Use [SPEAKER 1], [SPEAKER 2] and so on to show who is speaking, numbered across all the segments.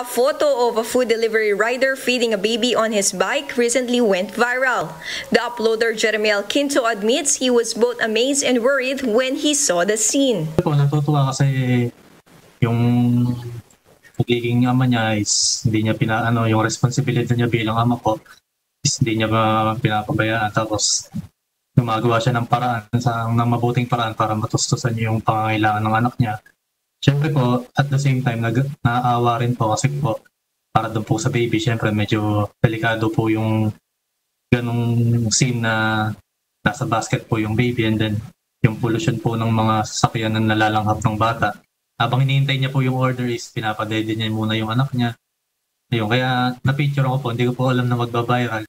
[SPEAKER 1] A photo of a food delivery rider feeding a baby on his bike recently went viral. The uploader Jeremiel Quinto admits he was both amazed and worried when he saw the scene.
[SPEAKER 2] po, natutuwa kasi yung pagiging ama niya is hindi niya pina, ano, yung responsibility niya bilang ama po is hindi niya ba pinapabayaan. Tapos gumagawa siya ng paraan, sa, ng mabuting paraan para matustusan niya yung pangangailangan ng anak niya. Siyempre po, at the same time, nag, naaawa rin po kasi po, para doon po sa baby, siyempre medyo delikado po yung ganong scene na nasa basket po yung baby and then yung pollution po ng mga sasakyan na nalalanghap ng bata. Habang hinihintay niya po yung order is pinapadede niya muna yung anak niya. Ayun, kaya na-picture ako po, hindi ko po alam na magbabiral.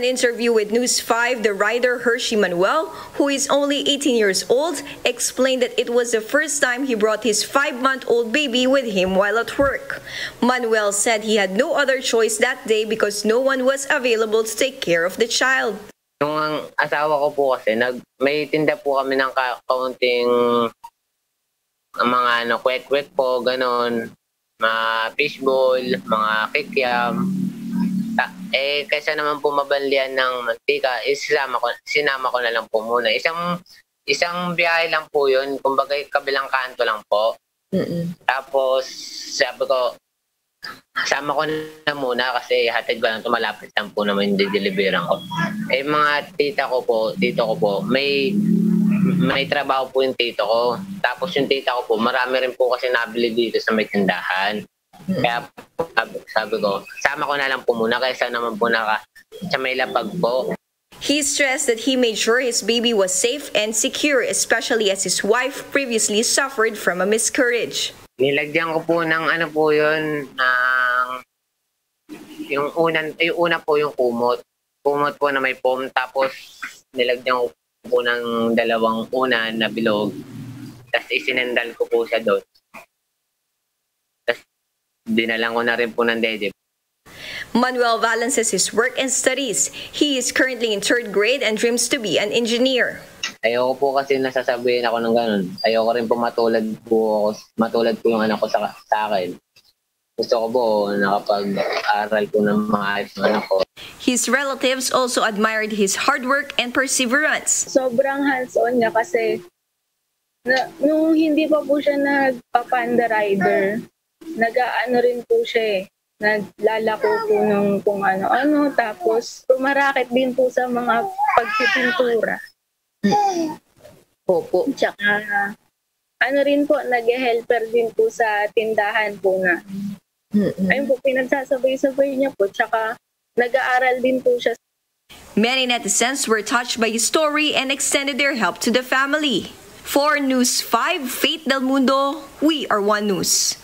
[SPEAKER 1] An interview with News 5, the rider Hershey Manuel, who is only 18 years old, explained that it was the first time he brought his five-month-old baby with him while at work. Manuel said he had no other choice that day because no one was available to take care of the child.
[SPEAKER 3] Ang asawa ko po kasi, nag, may tinda po kami ng ka- kaunting mga ano, kwek-kwek po, ganon. Mga fishball, mga kikiam. Ta- eh, kaysa naman po mabanlian ng mantika, sinama ko, sinama ko na lang po muna. Isang isang biyahe lang po yun, kumbaga kabilang kanto lang po. Tapos, sabi ko, sama ko na muna kasi hatid ko lang ito malapit lang po naman yung dideliveran ko. Eh mga tita ko po, tito ko po, may may trabaho po yung tito ko. Tapos yung tita ko po, marami rin po kasi nabili dito sa may tindahan. Kaya sabi, sabi ko, sama ko na lang po muna kaysa naman po naka sa may lapag po.
[SPEAKER 1] He stressed that he made sure his baby was safe and secure, especially as his wife previously suffered from a miscarriage.
[SPEAKER 3] Nilagyan ko po ng ano po yun, ng yung unan, yung una po yung kumot. Kumot po na may foam, tapos nilagyan ko po ng dalawang unan na bilog. Tapos isinendal ko po siya doon. Tapos dinalang ko na rin po ng dede.
[SPEAKER 1] Manuel balances his work and studies. He is currently in third grade and dreams to be an engineer.
[SPEAKER 3] Ayoko po kasi nasasabihin ako ng ganun. Ayoko rin po matulad po ako, matulad po yung anak ko sa, sa akin. Gusto ko po nakapag-aral po ng mga ayos ng anak ko.
[SPEAKER 1] His relatives also admired his hard work and perseverance.
[SPEAKER 4] sobrang hands-on niya kasi na, nung hindi pa po siya nagpapanda rider, nag-ano rin po siya eh. Naglalako po ng kung ano-ano. Tapos, pumarakit din po sa mga pagpipintura.
[SPEAKER 3] Po, po.
[SPEAKER 4] Tsaka, ano rin po, nag-helper din po sa tindahan po na. Ayun po, pinagsasabay-sabay niya po. Tsaka, nag-aaral din po siya
[SPEAKER 1] Many netizens were touched by his story and extended their help to the family. For News 5, Faith Del Mundo, we are One News.